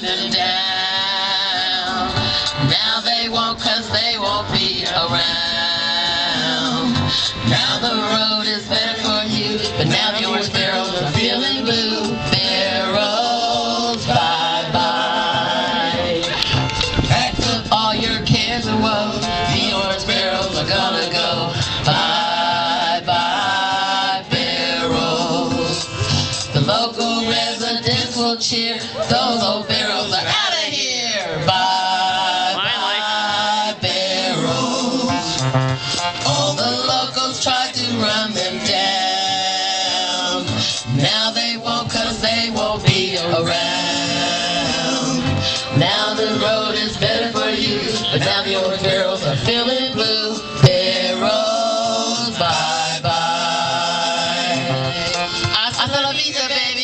them down. Now they won't cause they won't be around. Now the road is better for you, but now your barrels are feeling blue. Barrels, bye-bye. Pack up all your cares and woes, the orange barrels are gonna cheerful cheer. Those old barrels are out of here. Bye, bye, barrels. All the locals tried to run them down. Now they won't cause they won't be around. Now the road is better for you, but now the old barrels are feeling blue. Barrels, bye, bye. Hasta la vista, baby.